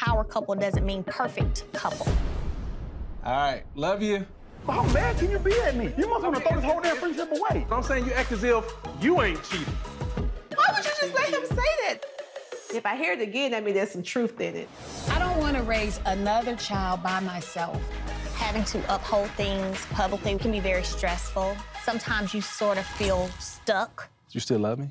power couple doesn't mean perfect couple. All right, love you. Oh, How mad can you be at me? You must want to throw this whole damn friendship away. I'm saying you act as if you ain't cheating. Why would you just let him say that? If I hear it again, that means there's some truth in it. I don't want to raise another child by myself. Having to uphold things publicly can be very stressful. Sometimes you sort of feel stuck. You still love me?